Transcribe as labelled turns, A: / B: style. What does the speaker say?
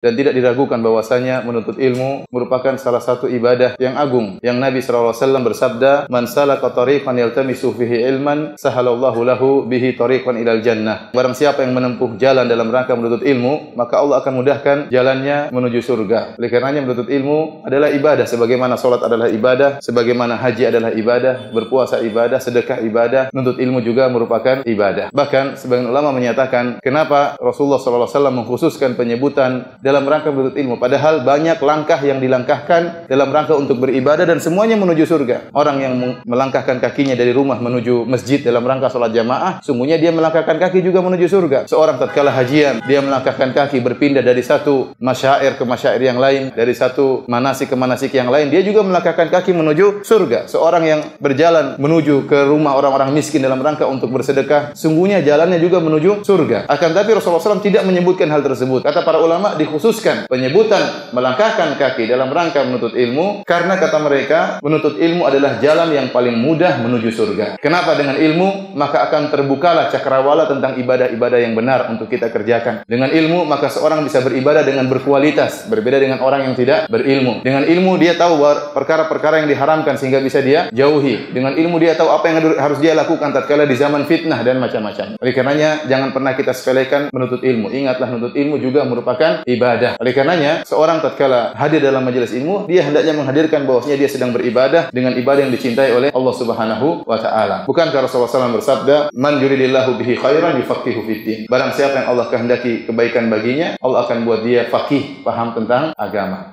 A: dan tidak diragukan bahwasanya menuntut ilmu merupakan salah satu ibadah yang agung yang Nabi SAW bersabda man salaka tariqan yaltamisu fihi ilman sahalallahu lahu bihi tariqan ilal jannah. Barang siapa yang menempuh jalan dalam rangka menuntut ilmu maka Allah akan mudahkan jalannya menuju surga. Oleh karenanya menuntut ilmu adalah ibadah. Sebagaimana salat adalah ibadah sebagaimana haji adalah ibadah berpuasa ibadah sedekah ibadah menuntut ilmu juga merupakan ibadah. Bahkan sebagian ulama menyatakan kenapa Rasulullah SAW mengkhususkan penyebutan dalam rangka menuntut ilmu. Padahal banyak langkah yang dilangkahkan dalam rangka untuk beribadah dan semuanya menuju surga. Orang yang melangkahkan kakinya dari rumah menuju masjid dalam rangka sholat jamaah, sungguhnya dia melangkahkan kaki juga menuju surga. Seorang tatkala hajian, dia melangkahkan kaki berpindah dari satu masyair ke masyair yang lain, dari satu manasik ke manasik yang lain, dia juga melangkahkan kaki menuju surga. Seorang yang berjalan menuju ke rumah orang-orang miskin dalam rangka untuk bersedekah, sungguhnya jalannya juga menuju surga. Akan tapi Rasulullah SAW tidak menyebutkan hal tersebut. Kata para ulama, di dikhususkan penyebutan melangkahkan kaki dalam rangka menuntut ilmu karena kata mereka menuntut ilmu adalah jalan yang paling mudah menuju surga. Kenapa dengan ilmu maka akan terbukalah cakrawala tentang ibadah-ibadah yang benar untuk kita kerjakan. Dengan ilmu maka seorang bisa beribadah dengan berkualitas, berbeda dengan orang yang tidak berilmu. Dengan ilmu dia tahu perkara-perkara yang diharamkan sehingga bisa dia jauhi. Dengan ilmu dia tahu apa yang harus dia lakukan tatkala di zaman fitnah dan macam-macam. Oleh karenanya jangan pernah kita sepelekan menuntut ilmu. Ingatlah menuntut ilmu juga merupakan ibadah ibadah. Oleh karenanya, seorang tatkala hadir dalam majelis ilmu, dia hendaknya menghadirkan bahwasanya dia sedang beribadah dengan ibadah yang dicintai oleh Allah Subhanahu wa taala. Bukankah Rasulullah SAW bersabda, "Man yuridillahu bihi khairan yufaqihu fid Barang siapa yang Allah kehendaki kebaikan baginya, Allah akan buat dia faqih, paham tentang agama.